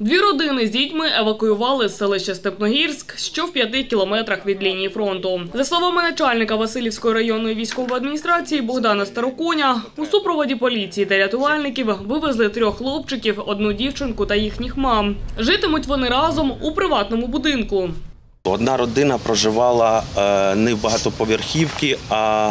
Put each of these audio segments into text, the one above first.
Дві родини з дітьми евакуювали з селища Степногірськ, що в п'яти кілометрах від лінії фронту. За словами начальника Васильівської районної військової адміністрації Богдана Староконя, у супроводі поліції та рятувальників вивезли трьох хлопчиків, одну дівчинку та їхніх мам. Житимуть вони разом у приватному будинку. Одна родина проживала е, не в багатоповерхівці, а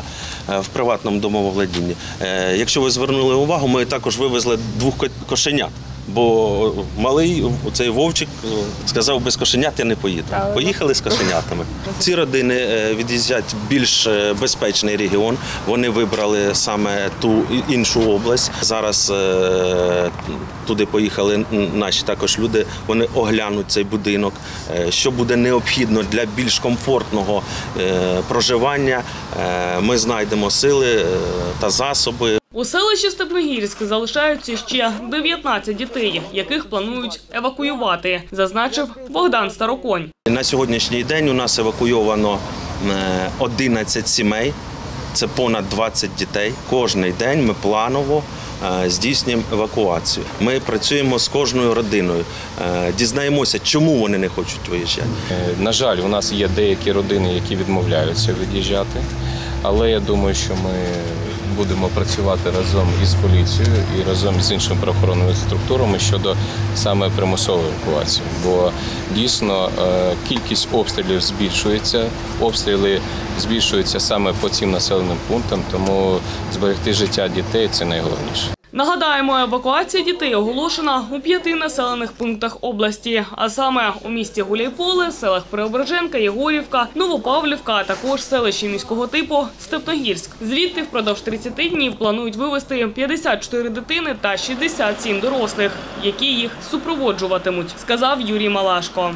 е, в приватному домоволодінні. Е, Якщо ви звернули увагу, ми також вивезли двох ко- кошенят. Бо малий цей вовчик е, сказав, без кошенят я не поїду. Поїхали з кошенятами. Ці родини е, від'їздять більш е, безпечний регіон. Вони вибрали саме ту іншу область. Зараз туди поїхали наші також люди. Вони оглянуть цей будинок. Що буде необхідно для більш комфортного проживання. Ми знайдемо сили та засоби. У селищі Степногірськ залишаються ще 19 дітей, яких планують евакуювати, зазначив Богдан Староконь. На сьогоднішній день у нас евакуйовано е, 11 сімей. Це понад 20 дітей. Кожний день ми планово е, здійснюємо евакуацію. Ми працюємо з кожною родиною, е, дізнаємося, чому вони не хочуть виїжджати. Е, На жаль, у нас є деякі родини, які відмовляються від'їжджати, але я думаю, що ми будемо працювати разом із поліцією і разом з іншими правоохоронними структурами щодо саме примусової евакуації. Бо дійсно е, кількість обстрілів збільшується, обстріли збільшуються саме по цим населеним пунктам, тому зберегти життя дітей це найголовніше. Нагадаємо, евакуація дітей оголошена у п'яти населених пунктах області, а саме у місті Гуляйполе, селах Преображенка, Єгорівка, Новопавлівка, а також селищі міського типу Степногірськ. Звідти впродовж 30 днів планують вивезти 54 дитини та 67 дорослих, які їх супроводжуватимуть, сказав Юрій Малашко.